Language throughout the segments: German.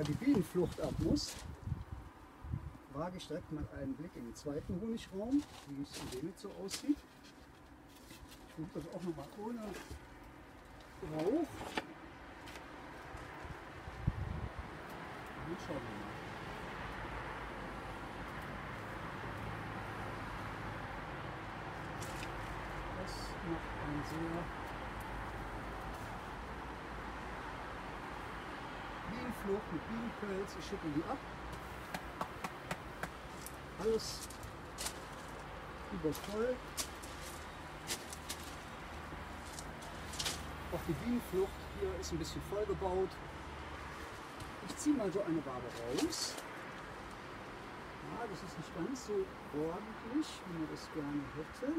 da die Bienenflucht ab muss, wage ich direkt mal einen Blick in den zweiten Honigraum, wie es in dem jetzt so aussieht. Ich mache das auch nochmal ohne Rauch. Und schauen wir mal. Das macht ein sehr Bienenflucht mit Bienenpelz. Ich schüttel die ab. Alles übervoll. Auch die Bienenflucht hier ist ein bisschen voll gebaut. Ich ziehe mal so eine Wabe raus. Ja, das ist nicht ganz so ordentlich, wie man das gerne hätte.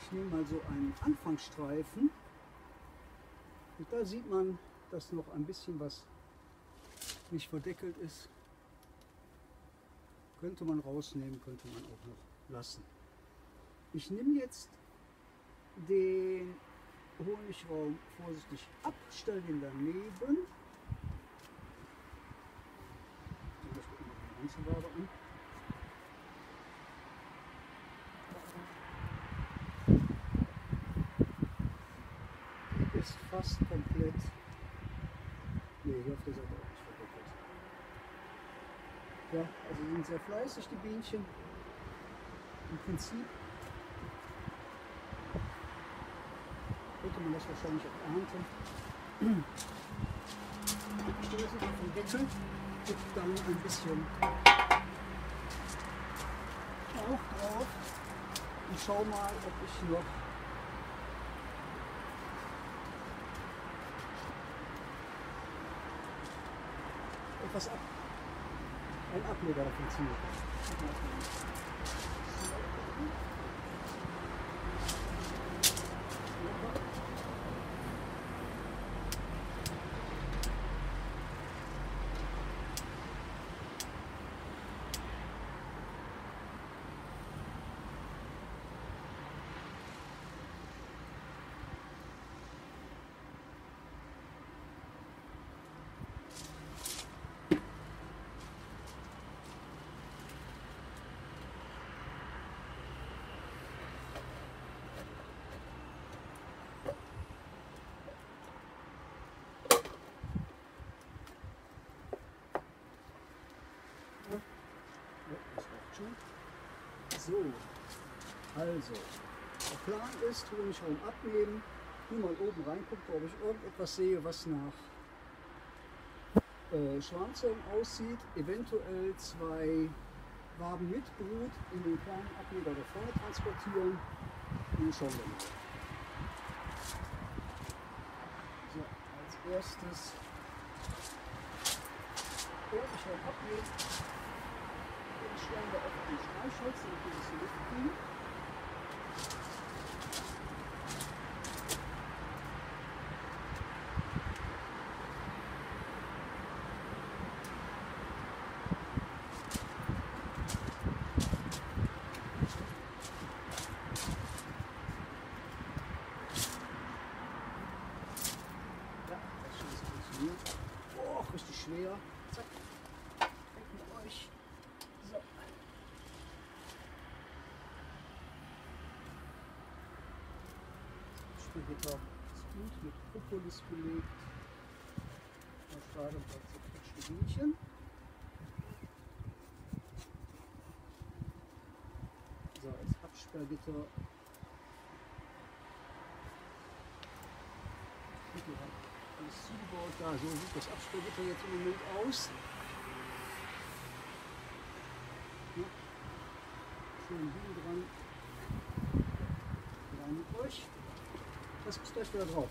Ich nehme mal so einen Anfangsstreifen. Und da sieht man, dass noch ein bisschen was nicht verdeckelt ist. Könnte man rausnehmen, könnte man auch noch lassen. Ich nehme jetzt den Honigraum vorsichtig ab, stelle den daneben. Gucken wir die ganze Wabe an. Die ist fast komplett. Nee, hier auf der Seite auch nicht verdeckelt. Ja, also die sind sehr fleißig, die Bienchen. Im Prinzip könnte man das wahrscheinlich auch ernten. Ich stelle das jetzt auf den Deckel, gebe dann ein bisschen Rauch drauf und schau mal, ob ich noch etwas ab, ein So, also, der Plan ist, Honigraum abnehmen, nur mal oben reingucken, ob ich irgendetwas sehe, was nach äh, Schwarmzellen aussieht, eventuell zwei Waben mit Brut in den kleinen Ableger da vorne transportieren und schauen wir mal. So, als erstes Honigraum abnehmen. Den stellen wir auf den Streichholz, damit wir das Luft kriegen. Ja, das scheint zu funktionieren. Oh, richtig schwer. Zack. Weg mit euch. So. Spielgitter ist gut mit Propolis belegt. Mal schade, ein paar zerquetschte Bienchen. So, als Absperrgitter alles zugebaut. Da, so sieht das Absperrgitter jetzt im Moment aus. Schön Bienen dran. Rein mit euch. Das ist gleich wieder drauf.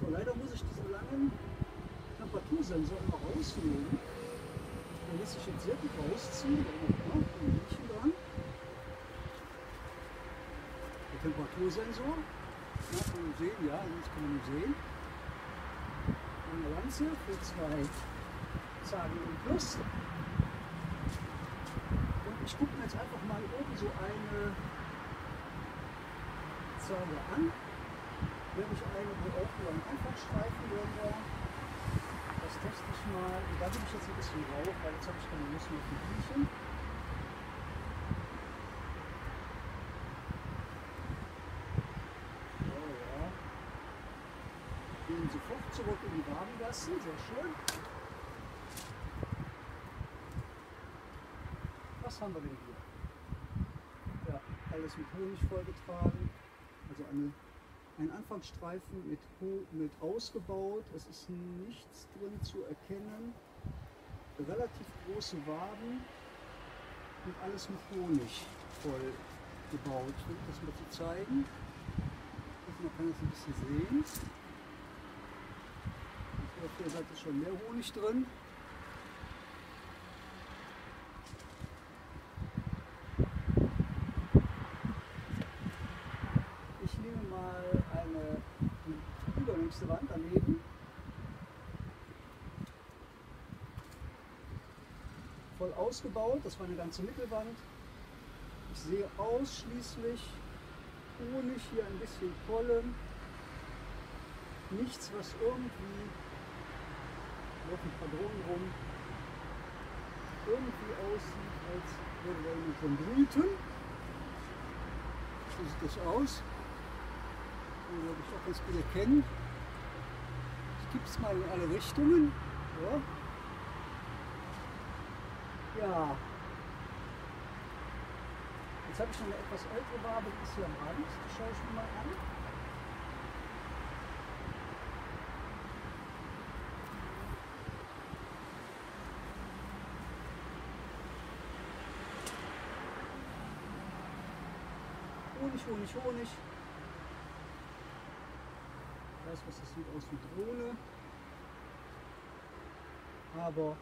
So, leider muss ich diese langen Temperatursensor immer rausnehmen. Der lässt sich jetzt sehr gut rausziehen. Der Temperatursensor. Ja, kann man sehen, ja, das kann man sehen. Eine Lanze für zwei Zahlen und Plus. Und ich gucke mir jetzt einfach mal oben so eine Zahl an. Nämlich eine, wo drin war. das teste ich mal. Und da gebe ich jetzt ein bisschen drauf, weil jetzt habe ich keine Lust mehr die Küchen. So. Gehen sofort zurück in die Wabengassen, sehr schön. Was haben wir denn hier? Ja, alles mit Honig vollgetragen. Eine, ein Anfangsstreifen mit, mit ausgebaut. Es ist nichts drin zu erkennen. Relativ große Waben und alles mit Honig voll gebaut. Ich will das mal zu zeigen. Hoffe, man kann das ein bisschen sehen. Auf der Seite ist schon mehr Honig drin. Ich nehme mal eine die übernächste Wand daneben. Voll ausgebaut, das war eine ganze Mittelwand. Ich sehe ausschließlich Honig, hier ein bisschen Pollen. Nichts, was irgendwie laufen ein paar Drohnen rum, irgendwie aussieht, als würde da jemand schon brüten. So sieht das aus. Den würde ich auch ganz gut erkennen. Ich gebe es mal in alle Richtungen. Ja. Ja. Jetzt habe ich noch eine etwas ältere Wabe, die ist hier am Rand. Die schaue ich mir mal an. Honig, Honig, Honig. Ich weiß, was das sieht aus wie Drohne. Aber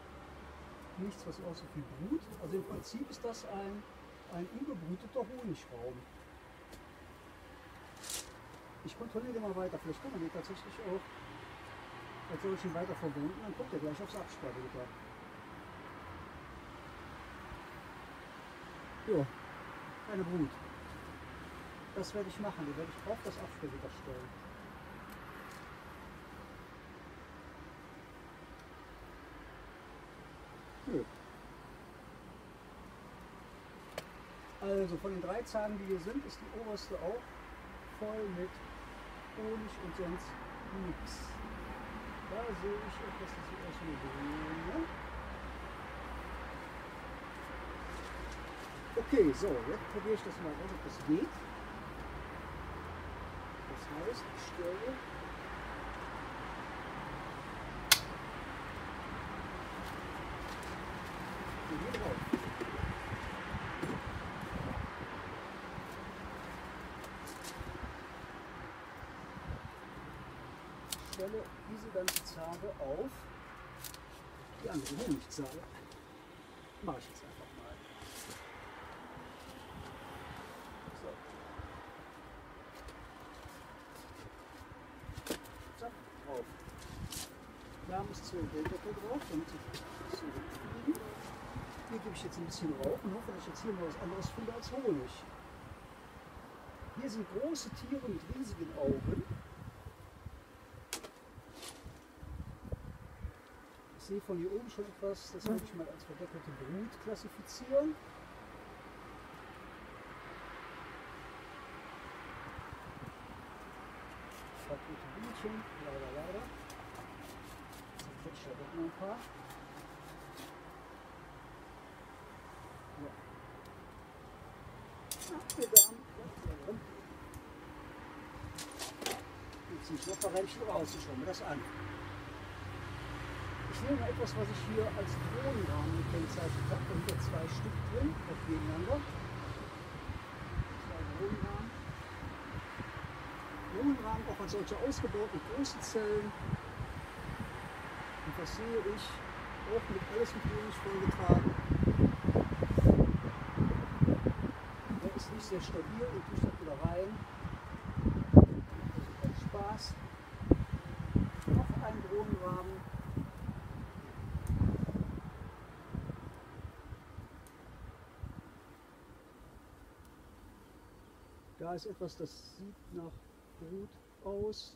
nichts, was aussieht wie Brut. Also im Prinzip ist das ein, ein ungebrüteter Honigraum. Ich kontrolliere mal weiter. Vielleicht kann man den tatsächlich auch als solchen weiter verwenden. Dann kommt er gleich aufs Absperrgitter. Ja, keine Brut. Das werde ich machen. Die werde ich auf das Absperrgitter stellen. Nö. Also von den drei Zahlen, die hier sind, ist die oberste auch voll mit Honig und sonst nichts. Da sehe ich etwas, das sieht aus wie eine. Okay, so, jetzt probiere ich das mal aus, ob das geht. Das heißt, ich stelle hier drauf. Ich stelle diese ganze Zage auf die andere Honigzage. Mache ich jetzt einfach mal. So. Zack, drauf. Da muss Zwiebelndeckel drauf, damit sie zurückfliegen. Hier gebe ich jetzt ein bisschen Rauch und hoffe, dass ich jetzt hier mal was anderes finde als Honig. Hier sind große Tiere mit riesigen Augen. Sehe von hier oben schon etwas, das würde ich mal als verdeckelte Brut klassifizieren. Verdeckte Blümchen, leider, leider. Zerquetscht ja doch noch ein paar. Ja. Jetzt ich noch ein paar Rändchen raus, ich schaue mir das an. Nehme etwas, was ich hier als Drohnenrahmen gekennzeichnet habe. Da sind zwei Stück drin, auf nebeneinander. Zwei Drohnenrahmen. Drohnenrahmen auch als solche ausgebaut mit großen Zellen. Und was sehe ich? Auch mit alles mit Honig vollgetragen. Der ist nicht sehr stabil und tue ich das wieder rein. Also keinen Spaß. Noch ein Drohnenrahmen. ist etwas, das sieht nach Brut aus.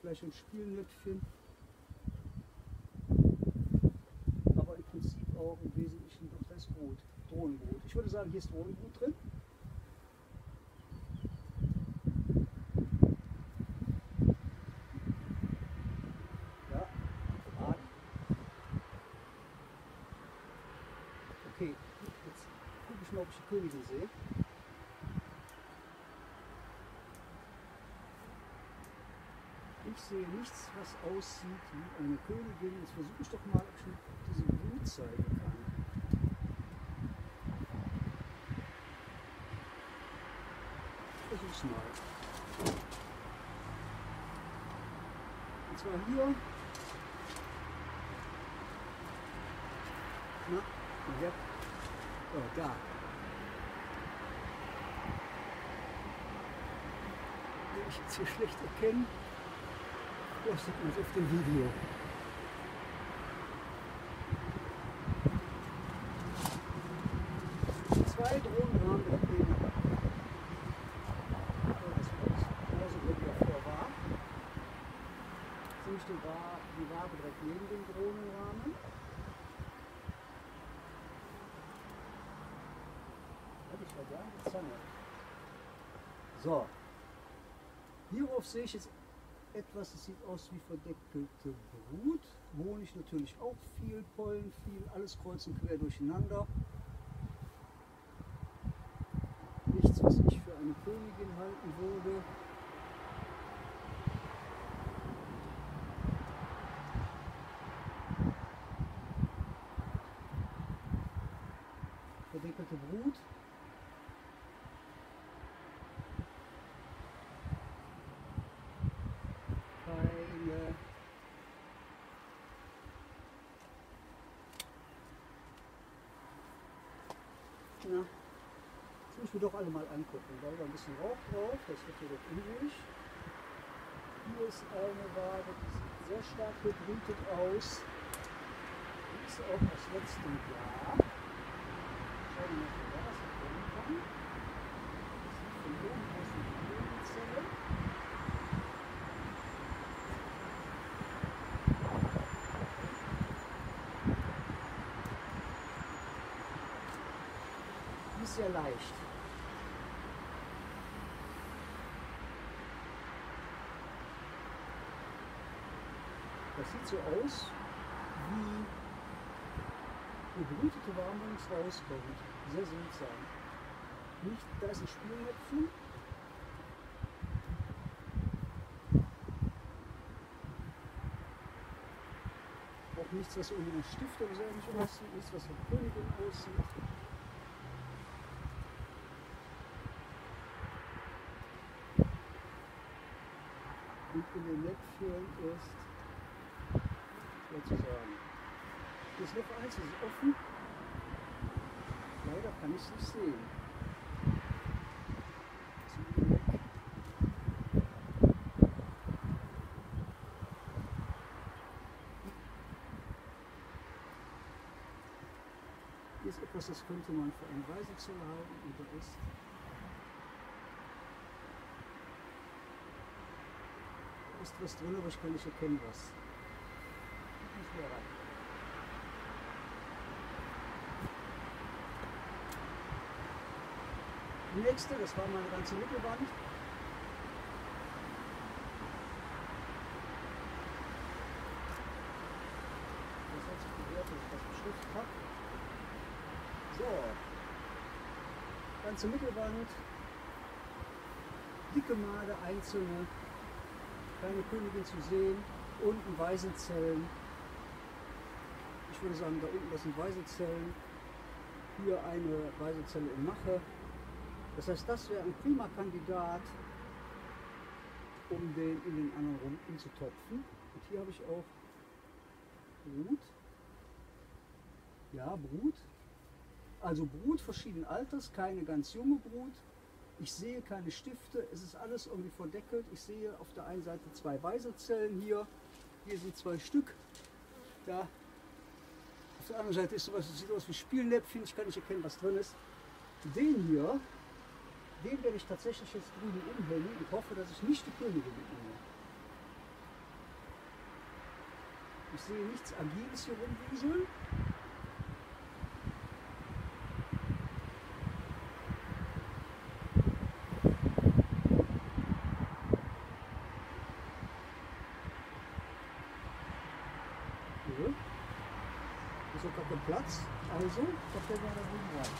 Vielleicht ein Spielnöpfchen. Aber im Prinzip auch im Wesentlichen doch das Brot. Drohnenbrot. Ich würde sagen, hier ist Drohnenbrot drin. Sehe nichts, was aussieht wie eine Königin. Jetzt versuche ich doch mal, ob ich mir diese Brut zeigen kann. Versuch's mal. Und zwar hier. Na, ja. Oh, da. Will ich jetzt hier schlecht erkennen. Da sieht man auf dem Video. Zwei dem genauso wie davor war. Ziemlich die, Wa die Waage direkt neben dem Drohnenrahmen. So. Hierauf sehe ich jetzt etwas, das sieht aus wie verdeckelte Brut. Honig natürlich auch viel, Pollen viel, alles kreuz und quer durcheinander. Nichts, was ich für eine Königin halten würde. Verdeckelte Brut. keine Na, das muss ich mir doch alle mal angucken. Da war ein bisschen Rauch drauf, das wird hier doch unruhig. Hier ist eine Ware, die sieht sehr stark bebrütet aus. Die ist auch aus letztem Jahr. Schauen wir mal, ob wir das erkennen kann. Das sieht von oben aus wie eine Löwenzelle. Die ist sehr leicht. Das sieht so aus wie gebrütete es rauskommt. Sehr seltsam. Nicht, da ist ein Spielnäpfchen. Auch nichts, was irgendwie ein Stift oder so ähnlich aussieht, nichts, was eine Königin aussieht. Und in Näpfchen ist, schwer zu sagen. Hier ist noch eins, das ist offen. Leider kann ich es nicht sehen. Das. Hier ist etwas, das könnte man für einen Weißenzelle halten und ist da ist was drin, aber ich kann nicht erkennen, was. Ich muss wieder rein. Die nächste, das war meine ganze Mittelwand. Das hat sich bewährt, dass ich das beschriftet habe. So, ganze Mittelwand, dicke Made, einzelne, keine Königin zu sehen, unten Weisenzellen. Ich würde sagen, da unten das sind Weisenzellen, hier eine Weisezelle in Mache. Das heißt, das wäre ein prima Kandidat, um den in den anderen Runden zu topfen. Und hier habe ich auch Brut. Ja, Brut. Also Brut verschiedenen Alters, keine ganz junge Brut. Ich sehe keine Stifte, es ist alles irgendwie verdeckelt. Ich sehe auf der einen Seite zwei Weisezellen hier. Hier sind zwei Stück. Ja. Auf der anderen Seite ist sowas, das sieht aus wie Spielnäpfchen. Ich kann nicht erkennen, was drin ist. Den hier, den werde ich tatsächlich jetzt drüben umhängen und hoffe, dass ich nicht die Königin mitnehme. Ich sehe nichts Agiles hier rumwieseln. Stelle. Ist auch gar kein Platz. Also, kommt der da drüben rein.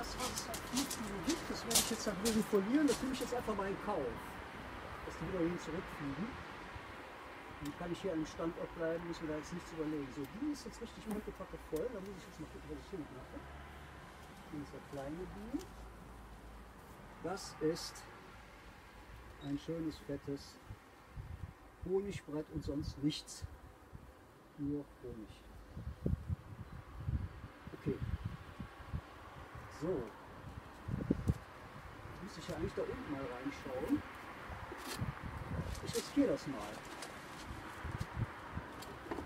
Das, was es an Flugfliegen gibt, das werde ich jetzt da drüben verlieren. Das nehme ich jetzt einfach mal in Kauf. Dass die wieder hin zurückfliegen. Dann kann ich hier an Standort bleiben, muss mir da jetzt nichts überlegen. So, die ist jetzt richtig multipacke voll. Da muss ich jetzt mal gucken, was ich hier mache. Dieser kleine Bi. Das ist ein schönes, fettes Honigbrett und sonst nichts. Nur Honig. Okay. So. Müsste ich ja eigentlich da unten mal reinschauen. Ich riskiere das mal.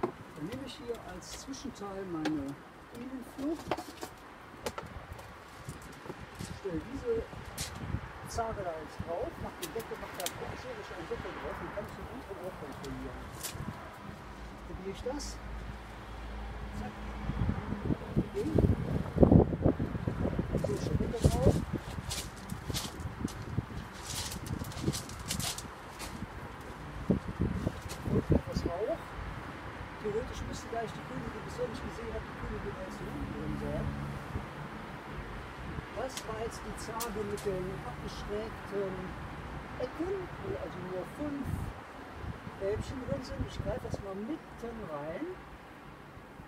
Dann nehme ich hier als Zwischenteil meine Innenflucht. Stelle diese Zage da jetzt drauf, mache den Deckel, mache da provisorisch einen Deckel drauf und kann ich den unteren auch kontrollieren. Probiere ich das? Zack. Okay. So, schon Deckel drauf. Und etwas Rauch. Theoretisch müsste gleich die Königin, bisher nicht gesehen habe, die Königin erst unten drin sein. Das war jetzt die Zahl mit den abgeschrägten Ecken, wo also nur fünf Bällchen drin sind. Ich greife jetzt mal mitten rein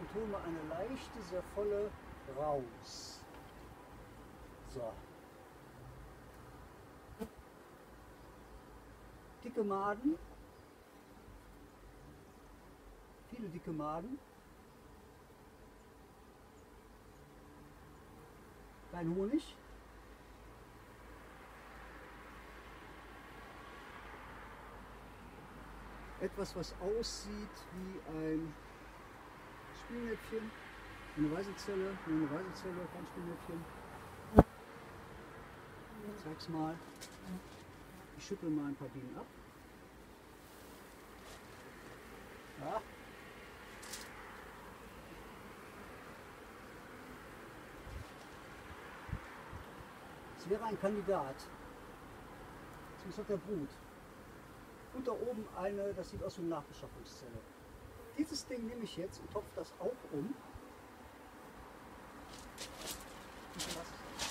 und hole mal eine leichte, sehr volle raus. So. Dicke Maden. Viele dicke Maden. Kein Honig. Etwas, was aussieht wie ein Spielnäpfchen. Eine weiße Zelle, nee, eine weiße Zelle, kein Spielnäpfchen. Ich zeig's mal. Ich schüttel mal ein paar Bienen ab. Ja. Es wäre ein Kandidat. Das ist der Brut. Und da oben eine, das sieht aus wie eine Nachbeschaffungszelle. Dieses Ding nehme ich jetzt und topfe das auch um. Und dann lasse ich es.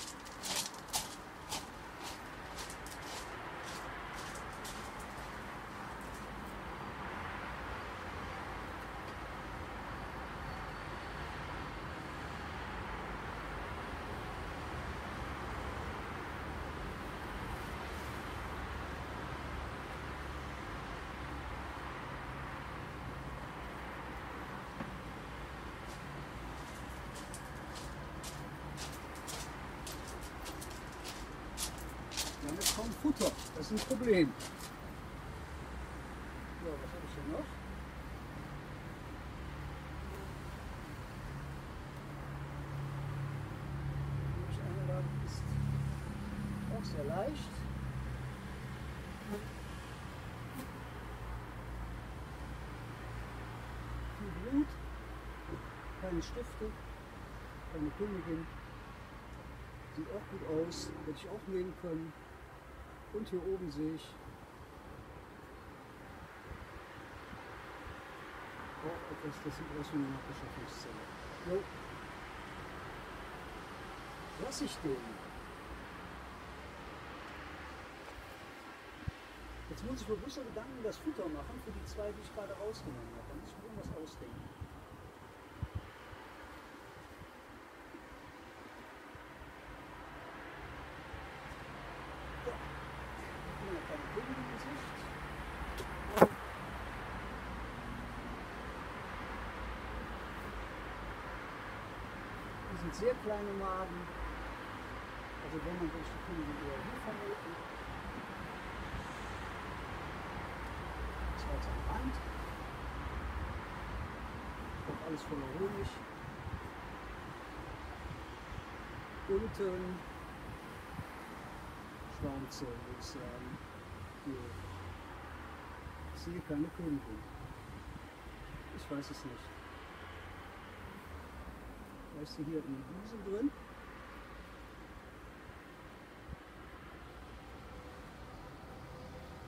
Kaum Futter. Das ist ein Problem. So, was habe ich hier noch? Die eingeladen ist auch sehr leicht. Viel Blut, keine Stifte, keine Königin. Sieht auch gut aus, hätte ich auch nehmen können. Und hier oben sehe ich auch etwas, das sieht aus wie eine Nachbeschaffungszelle. Jo. Lass ich den. Jetzt muss ich mir größere Gedanken das Futter machen für die zwei, die ich gerade rausgenommen habe. Da muss ich mir irgendwas ausdenken. Ja. Hier eine kleine Kugel im Gesicht. Die sind sehr kleine Maden. Also wenn man durch die Königin eher hier vermuten. Das war jetzt am Rand. Auch alles voller Honig. Unten zählen, würde ich sagen. Nee. Ich sehe keine Königin. Ich weiß es nicht. Da ist hier in den Busen drin.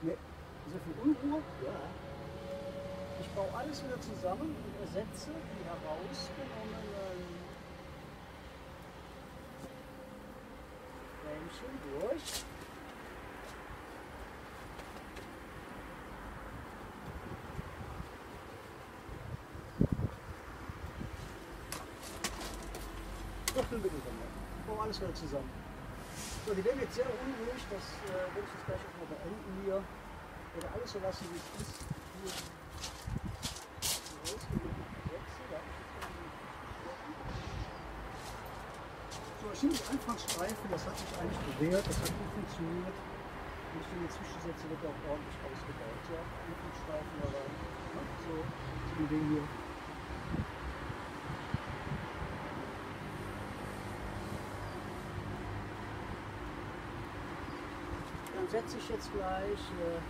Ne, sehr viel Unruhe. Ja. Ich baue alles wieder zusammen und ersetze die herausgenommenen Rähmchen durch. Doch, bin ich Ich baue alles wieder zusammen. So, die werden jetzt sehr unruhig, das äh, werde ich jetzt gleich auch mal beenden hier. Oder alles so lassen, wie es ist. Hier. So, ich nehme die Anfangsstreifen, das hat sich eigentlich bewährt, das hat gut funktioniert. Und ich finde, die Zwischensätze wird auch ordentlich ausgebaut. Ja, Anfangsstreifen da rein. So, so ein Ding hier. Setze ich jetzt gleich äh,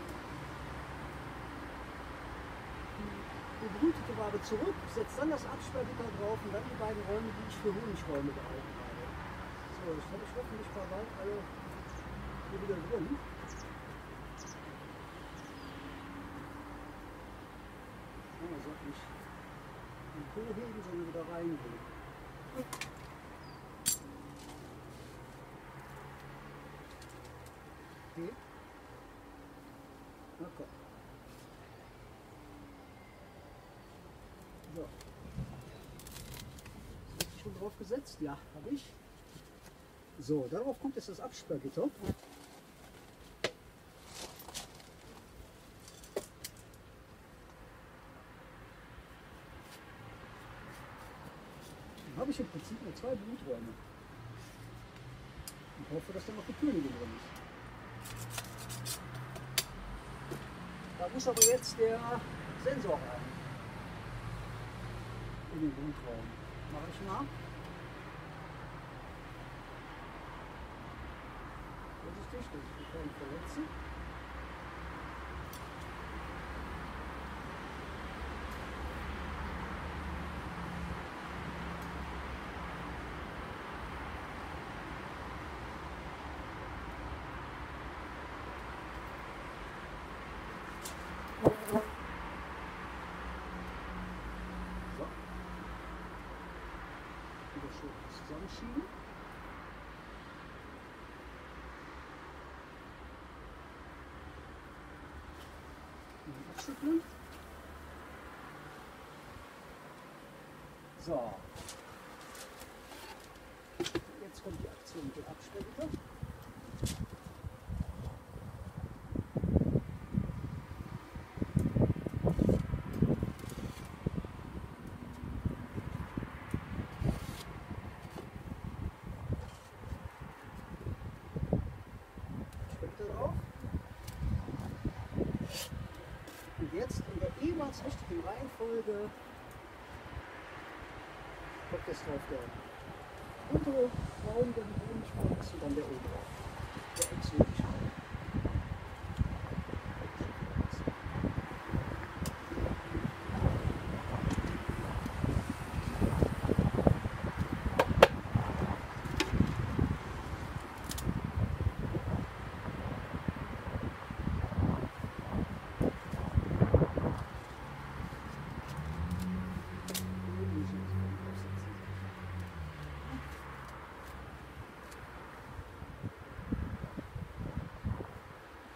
die bebrütete Wabe zurück, setze dann das Absperrgitter drauf und dann die beiden Räume, die ich für Honigräume gehalten habe. So, das habe ich hoffentlich mal bald alle hier wieder drin. Ja, sollte nicht den Po heben, sondern wieder reingehen. Na komm. So. Hast du schon drauf gesetzt? Ja, habe ich. So, darauf kommt jetzt das Absperrgitter. Dann habe ich im Prinzip nur zwei Bluträume. Und hoffe, dass da noch die Königin drin ist. Da muss aber jetzt der Sensor rein. In den Blutraum. Mache ich mal. Vorsichtig, dass ich mich keinen verletze. So. Wieder zusammenschieben. Und abschütteln. So. Jetzt kommt die Aktion mit dem Absperrgitter. Später drauf. Und jetzt in der ehemals richtigen Reihenfolge jetzt drauf der untere Raum, der mit Honigmann ist und dann der obere. Der exotische Raum. Den muss ich jetzt mal aufsetzen.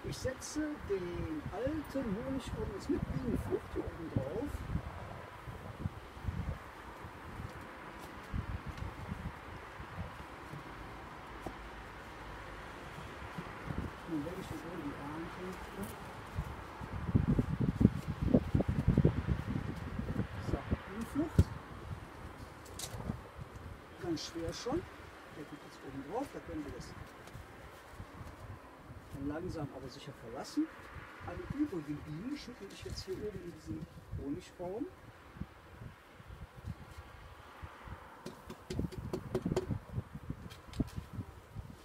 Ich setze den alten Honigkorn jetzt mit Bienenflucht hier oben drauf. Dann werde ich jetzt oben die Ernte. So, Bienenflucht. Ganz schwer schon. Der kommt jetzt oben drauf, da können wir das langsam aber sicher verlassen. Alle übrigen Bienen schüttel ich jetzt hier oben in diesen Honigraum.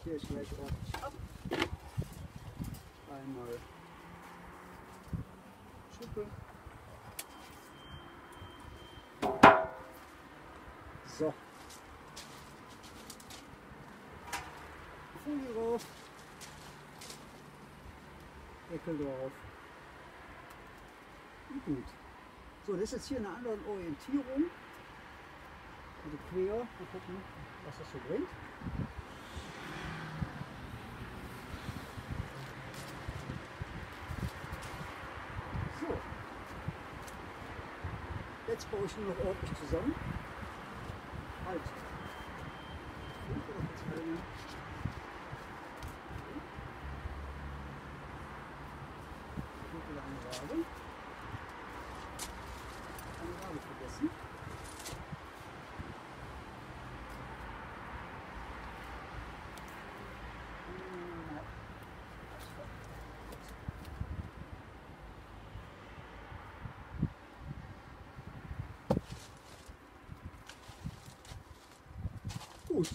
Hier ich gleich ordentlich ab. einmal Schuppe. So. Folie drauf. Und gut. So, das ist jetzt hier eine andere Orientierung. Also quer. Mal gucken, was das so bringt. So. Jetzt baue ich nur noch ordentlich zusammen. Halt. Fünf oder zwei, ne? Fünf oder eine Waage. Eine Waage vergessen. Hm, Gut,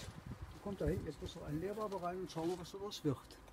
kommt da hinten jetzt muss noch ein Leerwabe rein und schauen wir, was daraus wird.